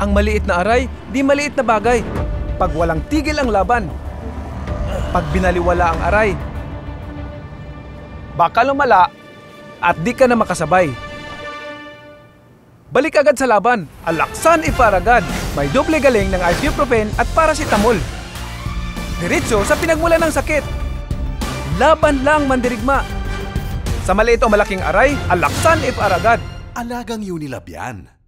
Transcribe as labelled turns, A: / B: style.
A: Ang maliit na aray, di maliit na bagay. Pag walang tigil ang laban. Pag binaliwala ang aray. Baka lumala at di ka na makasabay. Balik agad sa laban. Alaksan Ifaragad. May doble galing ng ibuprofen at paracetamol. Diretso sa pinagmula ng sakit. Laban lang mandirigma. Sa maliit o malaking aray, alaksan Ifaragad.
B: Alagang Unilab yan.